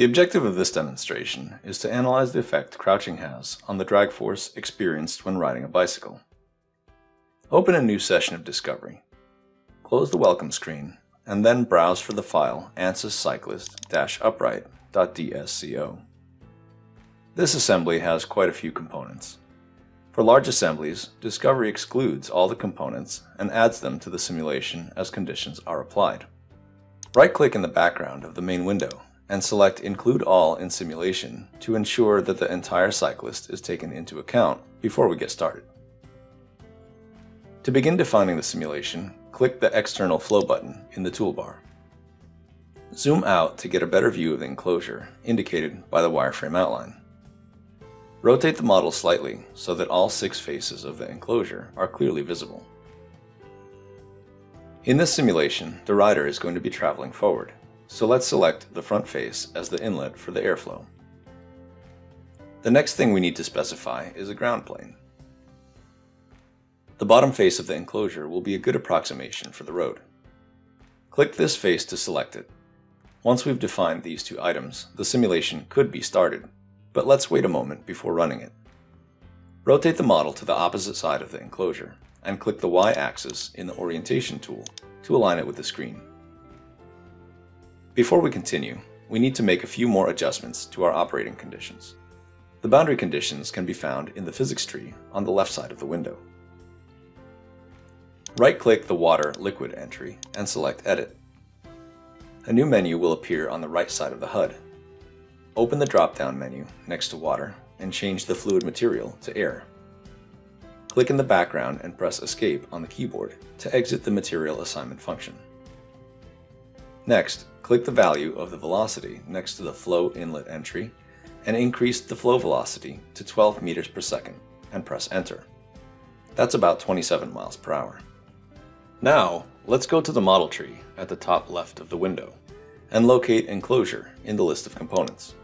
The objective of this demonstration is to analyze the effect crouching has on the drag force experienced when riding a bicycle. Open a new session of Discovery. Close the welcome screen and then browse for the file ANSYS cyclist-upright.dsco. This assembly has quite a few components. For large assemblies, Discovery excludes all the components and adds them to the simulation as conditions are applied. Right-click in the background of the main window and select Include All in Simulation to ensure that the entire cyclist is taken into account before we get started. To begin defining the simulation, click the External Flow button in the toolbar. Zoom out to get a better view of the enclosure, indicated by the wireframe outline. Rotate the model slightly so that all six faces of the enclosure are clearly visible. In this simulation, the rider is going to be traveling forward. So let's select the front face as the inlet for the airflow. The next thing we need to specify is a ground plane. The bottom face of the enclosure will be a good approximation for the road. Click this face to select it. Once we've defined these two items, the simulation could be started, but let's wait a moment before running it. Rotate the model to the opposite side of the enclosure, and click the Y-axis in the Orientation tool to align it with the screen. Before we continue, we need to make a few more adjustments to our operating conditions. The boundary conditions can be found in the physics tree on the left side of the window. Right-click the Water Liquid entry and select Edit. A new menu will appear on the right side of the HUD. Open the drop-down menu next to Water and change the fluid material to Air. Click in the background and press Escape on the keyboard to exit the material assignment function. Next, click the value of the velocity next to the flow inlet entry and increase the flow velocity to 12 meters per second and press enter. That's about 27 miles per hour. Now, let's go to the model tree at the top left of the window and locate enclosure in the list of components.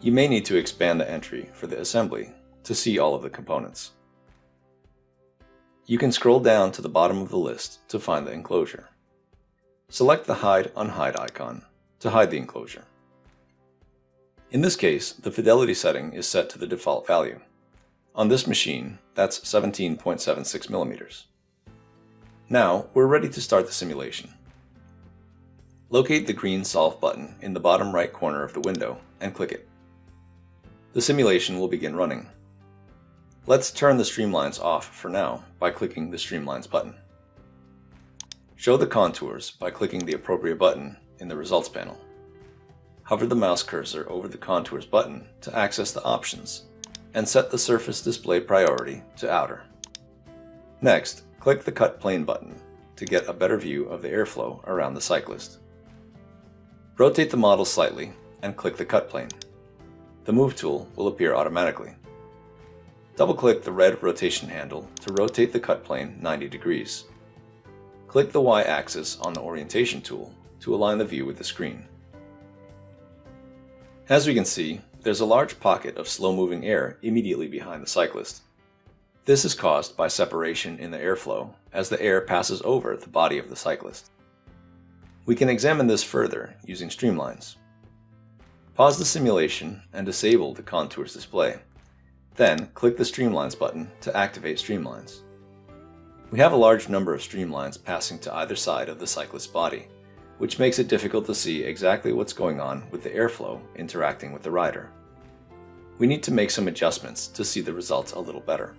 You may need to expand the entry for the assembly to see all of the components. You can scroll down to the bottom of the list to find the enclosure. Select the Hide Unhide icon to hide the enclosure. In this case, the fidelity setting is set to the default value. On this machine, that's 17.76 millimeters. Now, we're ready to start the simulation. Locate the green Solve button in the bottom right corner of the window and click it. The simulation will begin running. Let's turn the streamlines off for now by clicking the Streamlines button. Show the contours by clicking the appropriate button in the results panel. Hover the mouse cursor over the contours button to access the options and set the surface display priority to outer. Next, click the cut plane button to get a better view of the airflow around the cyclist. Rotate the model slightly and click the cut plane. The move tool will appear automatically. Double-click the red rotation handle to rotate the cut plane 90 degrees. Click the Y-axis on the orientation tool to align the view with the screen. As we can see, there's a large pocket of slow-moving air immediately behind the cyclist. This is caused by separation in the airflow as the air passes over the body of the cyclist. We can examine this further using streamlines. Pause the simulation and disable the contours display. Then click the Streamlines button to activate Streamlines. We have a large number of streamlines passing to either side of the cyclist's body, which makes it difficult to see exactly what's going on with the airflow interacting with the rider. We need to make some adjustments to see the results a little better.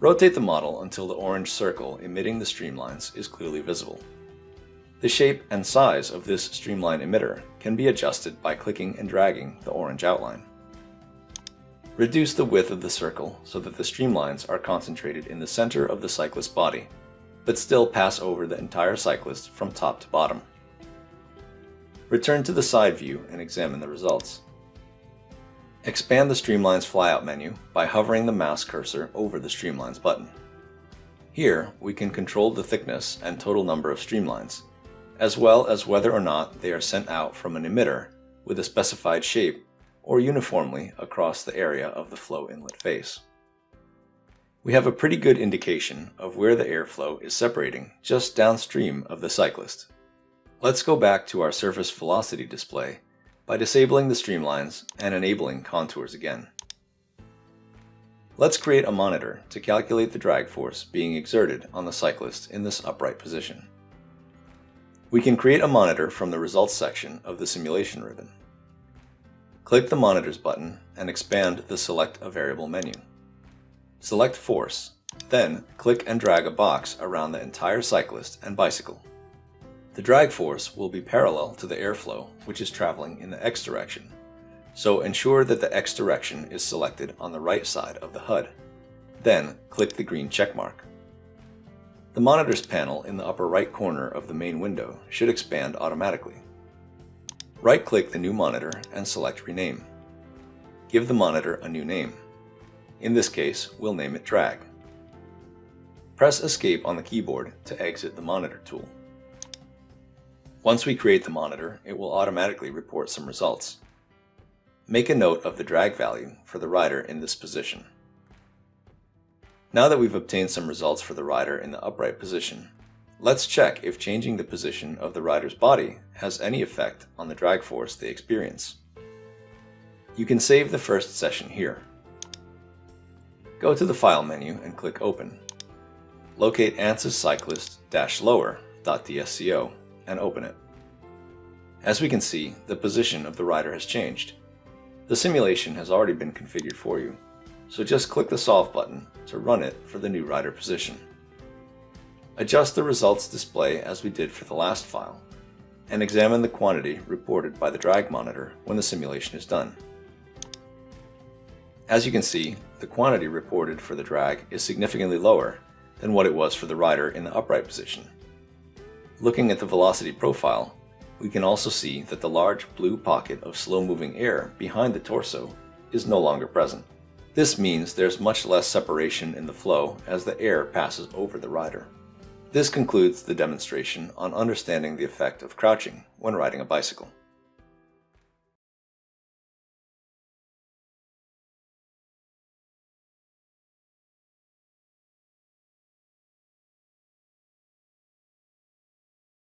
Rotate the model until the orange circle emitting the streamlines is clearly visible. The shape and size of this streamline emitter can be adjusted by clicking and dragging the orange outline. Reduce the width of the circle so that the streamlines are concentrated in the center of the cyclist's body, but still pass over the entire cyclist from top to bottom. Return to the side view and examine the results. Expand the Streamlines flyout menu by hovering the mouse cursor over the Streamlines button. Here, we can control the thickness and total number of streamlines, as well as whether or not they are sent out from an emitter with a specified shape or uniformly across the area of the flow inlet face. We have a pretty good indication of where the airflow is separating just downstream of the cyclist. Let's go back to our surface velocity display by disabling the streamlines and enabling contours again. Let's create a monitor to calculate the drag force being exerted on the cyclist in this upright position. We can create a monitor from the results section of the simulation ribbon. Click the Monitors button and expand the Select a Variable menu. Select Force, then click and drag a box around the entire cyclist and bicycle. The drag force will be parallel to the airflow, which is traveling in the x direction, so ensure that the x direction is selected on the right side of the HUD. Then click the green check mark. The monitors panel in the upper right corner of the main window should expand automatically. Right-click the new monitor and select Rename. Give the monitor a new name. In this case, we'll name it Drag. Press Escape on the keyboard to exit the Monitor tool. Once we create the monitor, it will automatically report some results. Make a note of the drag value for the rider in this position. Now that we've obtained some results for the rider in the upright position, Let's check if changing the position of the rider's body has any effect on the drag force they experience. You can save the first session here. Go to the File menu and click Open. Locate ANSYS cyclist-lower.dsco and open it. As we can see, the position of the rider has changed. The simulation has already been configured for you, so just click the Solve button to run it for the new rider position. Adjust the results display as we did for the last file, and examine the quantity reported by the drag monitor when the simulation is done. As you can see, the quantity reported for the drag is significantly lower than what it was for the rider in the upright position. Looking at the velocity profile, we can also see that the large blue pocket of slow-moving air behind the torso is no longer present. This means there's much less separation in the flow as the air passes over the rider. This concludes the demonstration on understanding the effect of crouching when riding a bicycle.